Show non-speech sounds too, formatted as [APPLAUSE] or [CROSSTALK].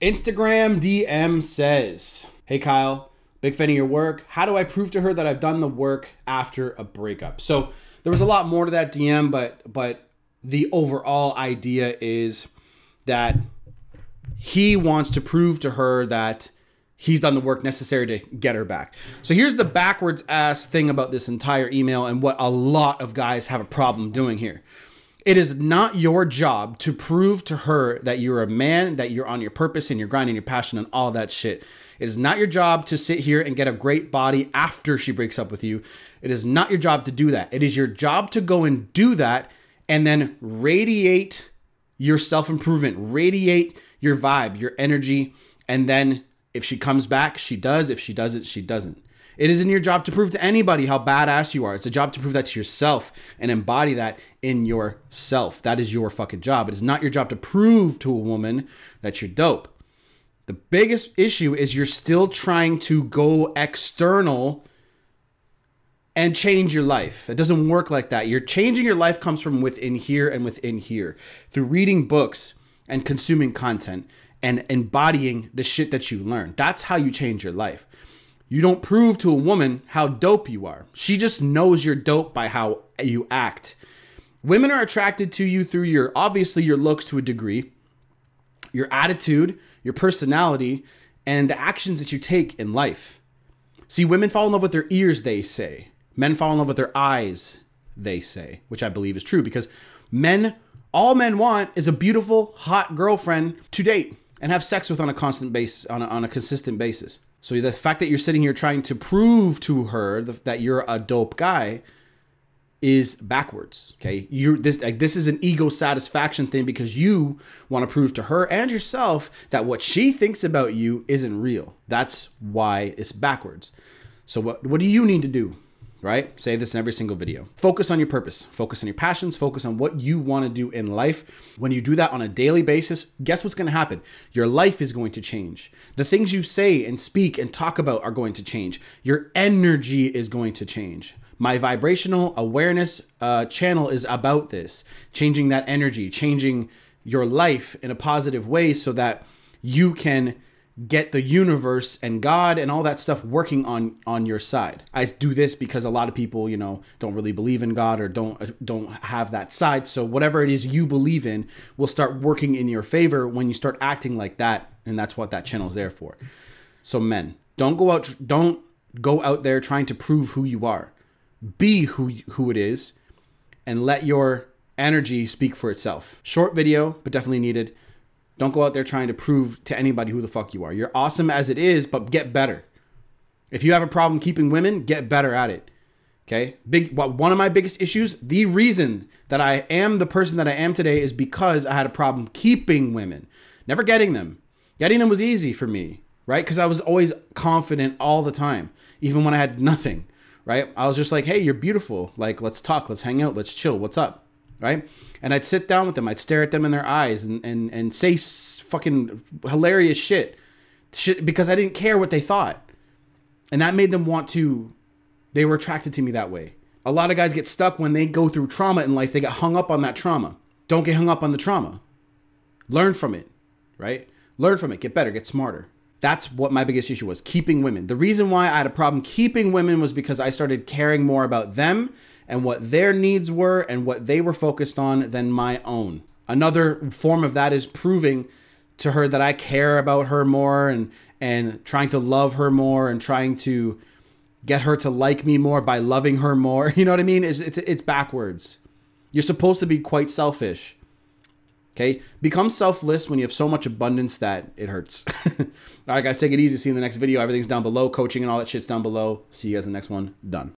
Instagram DM says, Hey Kyle, big fan of your work. How do I prove to her that I've done the work after a breakup? So there was a lot more to that DM, but but the overall idea is that he wants to prove to her that he's done the work necessary to get her back. So here's the backwards ass thing about this entire email and what a lot of guys have a problem doing here. It is not your job to prove to her that you're a man, that you're on your purpose and you're grinding your passion and all that shit. It is not your job to sit here and get a great body after she breaks up with you. It is not your job to do that. It is your job to go and do that and then radiate your self improvement, radiate your vibe, your energy. And then if she comes back, she does. If she doesn't, she doesn't. It isn't your job to prove to anybody how badass you are. It's a job to prove that to yourself and embody that in yourself. That is your fucking job. It is not your job to prove to a woman that you're dope. The biggest issue is you're still trying to go external and change your life. It doesn't work like that. You're changing your life comes from within here and within here through reading books and consuming content and embodying the shit that you learn. That's how you change your life. You don't prove to a woman how dope you are. She just knows you're dope by how you act. Women are attracted to you through your obviously your looks to a degree, your attitude, your personality, and the actions that you take in life. See, women fall in love with their ears, they say. Men fall in love with their eyes, they say, which I believe is true because men, all men want is a beautiful, hot girlfriend to date and have sex with on a constant basis, on a, on a consistent basis. So the fact that you're sitting here trying to prove to her that you're a dope guy is backwards. Okay, you're this like this is an ego satisfaction thing because you want to prove to her and yourself that what she thinks about you isn't real. That's why it's backwards. So what what do you need to do? Right? Say this in every single video. Focus on your purpose, focus on your passions, focus on what you want to do in life. When you do that on a daily basis, guess what's going to happen? Your life is going to change. The things you say and speak and talk about are going to change. Your energy is going to change. My vibrational awareness uh, channel is about this changing that energy, changing your life in a positive way so that you can get the universe and God and all that stuff working on on your side. I do this because a lot of people, you know, don't really believe in God or don't uh, don't have that side. So whatever it is you believe in will start working in your favor when you start acting like that, and that's what that channel is there for. So men, don't go out don't go out there trying to prove who you are. Be who who it is and let your energy speak for itself. Short video, but definitely needed. Don't go out there trying to prove to anybody who the fuck you are. You're awesome as it is, but get better. If you have a problem keeping women, get better at it. Okay? Big one of my biggest issues, the reason that I am the person that I am today is because I had a problem keeping women, never getting them. Getting them was easy for me, right? Cuz I was always confident all the time, even when I had nothing, right? I was just like, "Hey, you're beautiful. Like, let's talk, let's hang out, let's chill. What's up?" Right? And I'd sit down with them, I'd stare at them in their eyes and and and say fucking hilarious shit, shit because I didn't care what they thought, and that made them want to. They were attracted to me that way. A lot of guys get stuck when they go through trauma in life. They get hung up on that trauma. Don't get hung up on the trauma. Learn from it, right? Learn from it. Get better. Get smarter. That's what my biggest issue was keeping women. The reason why I had a problem keeping women was because I started caring more about them and what their needs were and what they were focused on than my own. Another form of that is proving to her that I care about her more and and trying to love her more and trying to get her to like me more by loving her more. [LAUGHS] You know what I mean? It's, it's, it's backwards. You're supposed to be quite selfish. Okay? Become selfless when you have so much abundance that it hurts. [LAUGHS] all right, guys, take it easy. See you in the next video. Everything's down below. Coaching and all that shit's down below. See you guys in the next one. Done.